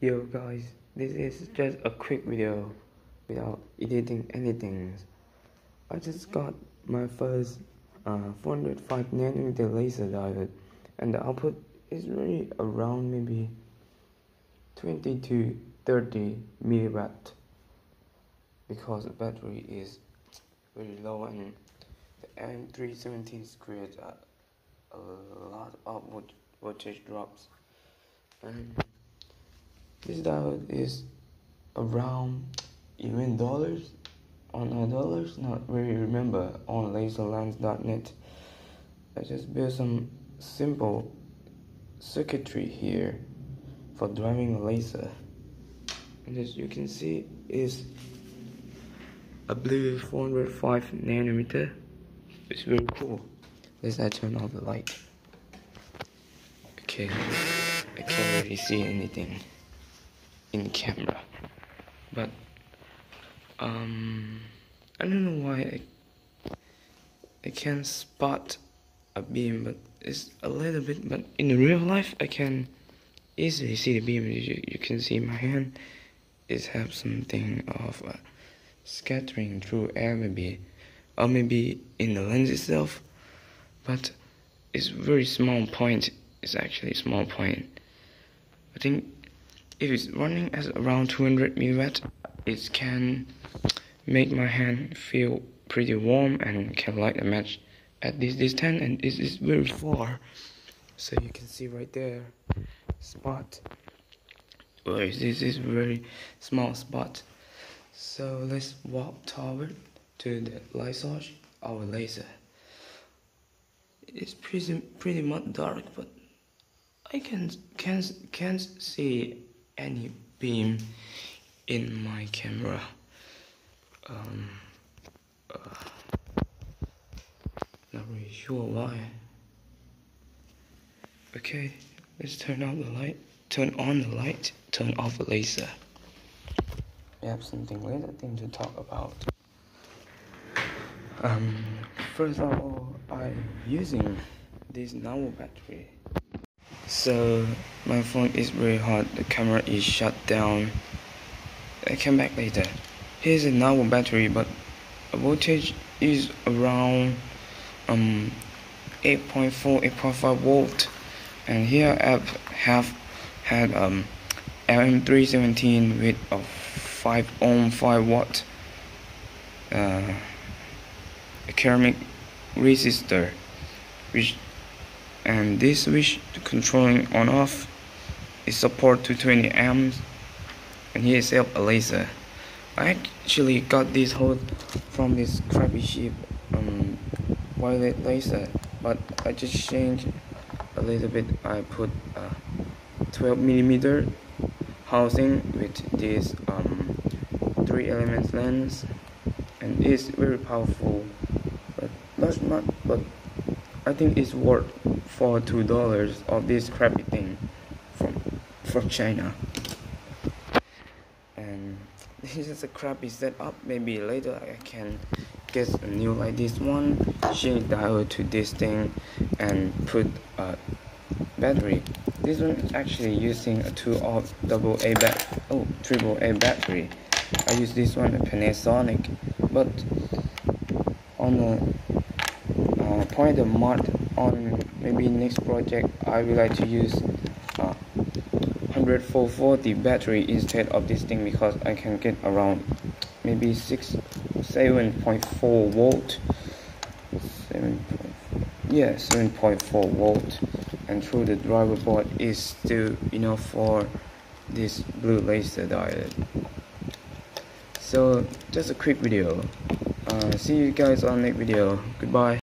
Yo guys, this is just a quick video without editing anything. I just got my first uh, 405 nanometer laser diode and the output is really around maybe 20 to 30 milliwatt because the battery is very low and the LM317 squared a lot of voltage drops and this diode is around even dollars? On a dollars? Not really remember. On laserlens.net I just built some simple circuitry here for driving a laser. And as you can see is a blue 405 nanometer. It's very cool. Let's turn off the light. Okay. I can't really see anything in camera. But um I don't know why I, I can spot a beam but it's a little bit but in real life I can easily see the beam. You, you can see my hand is have something of scattering through air maybe or maybe in the lens itself but it's very small point. It's actually small point. I think if it's running at around 200 milliwatt it can make my hand feel pretty warm and can light a match at this distance and this is very far. So you can see right there spot. Is this is very small spot. So let's walk toward to the light source our laser. It's pretty pretty much dark but I can can can't see any beam in my camera. Um, uh, not really sure why. Okay, let's turn on the light. Turn on the light. Turn off the laser. We have something later thing to talk about. Um, first of all, I'm using this normal battery so my phone is very hot the camera is shut down. I come back later. Here's a normal battery but the voltage is around um 8.4 8.5 volt. And here I have had um LM317 with a 5 ohm 5 watt uh, ceramic resistor which and this switch controlling on off is support to 20 amps and here is a laser I actually got this hood from this crappy cheap um, violet laser but I just changed a little bit. I put a 12 millimeter housing with this um, three elements lens. And it's very powerful but not not but I think it's worth for two dollars of this crappy thing from from China. And this is a crappy setup. Maybe later I can get a new like this one change diode to this thing and put a battery. This one is actually using a 2 of double A bat oh triple A battery. I use this one a Panasonic but on the uh, point of mod on maybe next project I would like to use uh, 140 battery instead of this thing because I can get around maybe 6 7.4 volt. 7 yeah 7.4 volt. And through the driver board is still enough for this blue laser diode. So just a quick video. Uh, see you guys on next video. Goodbye